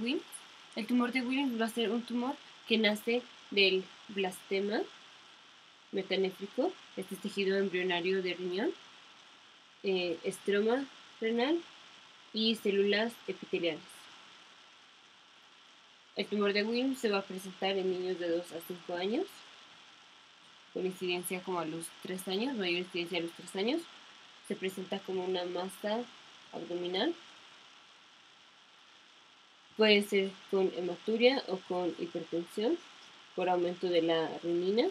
Wilms. El tumor de Wilms va a ser un tumor que nace del blastema metanéfrico, este es tejido embrionario de riñón, eh, estroma renal y células epiteliales. El tumor de Wilms se va a presentar en niños de 2 a 5 años, con incidencia como a los 3 años, mayor incidencia a los 3 años. Se presenta como una masa abdominal Puede ser con hematuria o con hipertensión por aumento de la renina.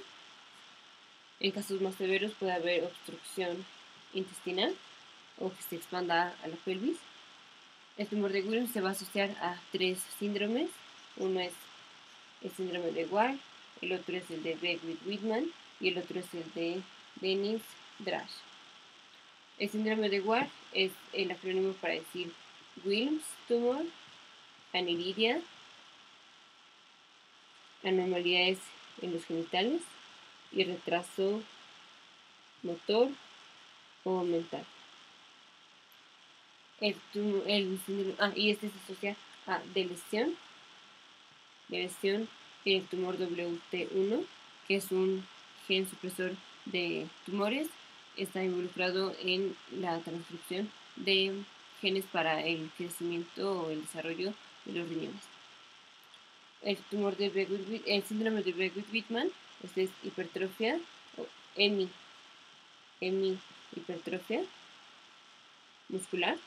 En casos más severos puede haber obstrucción intestinal o que se expanda a la pelvis. El tumor de Williams se va a asociar a tres síndromes. Uno es el síndrome de Ward, el otro es el de Beckwith-Whitman y el otro es el de Dennis-Drash. El síndrome de Ward es el acrónimo para decir Wilms tumor aniridia, anormalidades en los genitales y retraso motor o mental. El, ah, y este se asocia a delesión, lesión el tumor WT1, que es un gen supresor de tumores, está involucrado en la transcripción de genes para el crecimiento o el desarrollo los riñones. El tumor de Beckwith, el síndrome de Beckwith-Whitman, este es hipertrofia o hemi, hemi hipertrofia muscular,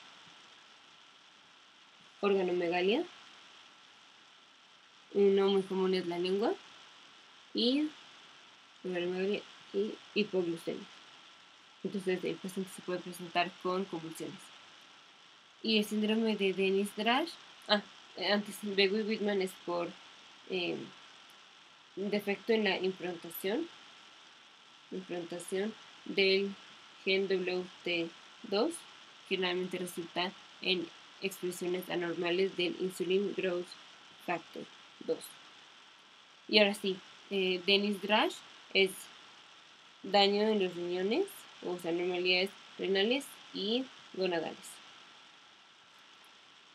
organomegalia, uno muy común es la lengua y organomegalia y hipoglucemia. Entonces el paciente se puede presentar con convulsiones. Y el síndrome de Dennis-Drash, ah, antes Begui Whitman es por eh, defecto en la implantación, implantación del gen WT2, que realmente resulta en expresiones anormales del insulin growth factor 2. Y ahora sí, eh, Dennis Drash es daño en los riñones, o sea, anormalidades renales y gonadales.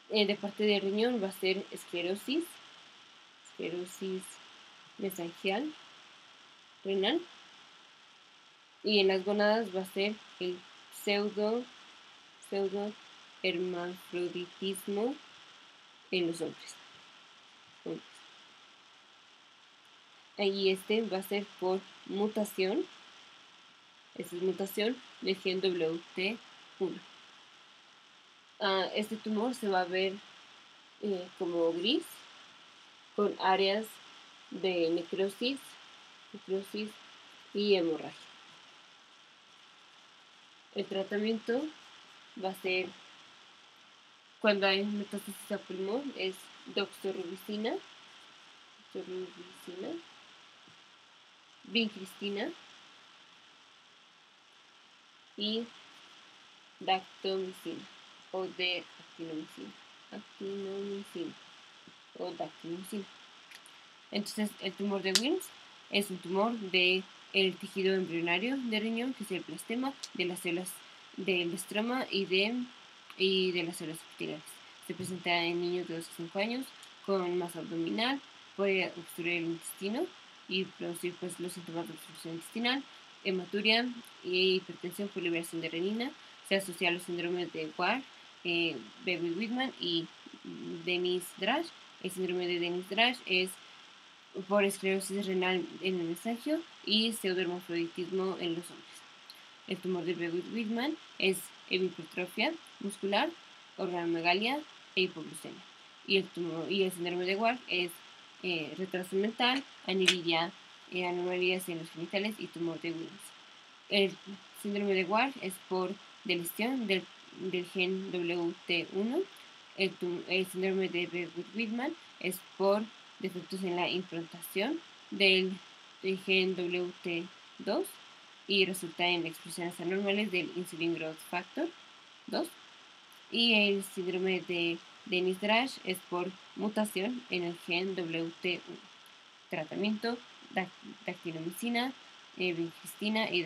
Eh, de parte del riñón va a ser esclerosis, esclerosis mesangial renal. Y en las gonadas va a ser el pseudo, pseudo hermafroditismo en los hombres. Y este va a ser por mutación, esta es mutación del gen WT1 este tumor se va a ver eh, como gris, con áreas de necrosis, necrosis y hemorragia. El tratamiento va a ser, cuando hay metástasis a pulmón, es doxorubicina, doxorubicina, vincristina y dactomicina o de actinomicina, o dactinomicina. Entonces, el tumor de Wilms es un tumor del el tejido embrionario de riñón, que es el plastema, de las células del estroma y de, y de las células epiteliales. Se presenta en niños de 2 a 5 años con masa abdominal, puede obstruir el intestino y producir pues, los síntomas de obstrucción intestinal, hematuria y hipertensión por liberación de renina. Se asocia a los síndromes de Ward eh, Baby Whitman y Dennis Drash. El síndrome de Dennis Drash es por esclerosis renal en el mensaje y pseudohermafroditismo en los hombres. El tumor de Baby Whitman es hipertrofia muscular, organomegalia e hipoglucemia. Y el, síndrome de Ward es eh, retraso mental, aniridia, eh, anomalías en los genitales y tumor de Williams. El síndrome de Ward es por delesión del del gen WT1. El, síndrome de Beckwith-Whitman es por defectos en la implantación del, gen WT2 y resulta en expresiones anormales del insulin growth factor 2. Y el síndrome de Dennis-Drash es por mutación en el gen WT1. Tratamiento, dactinomicina, eh, vincristina y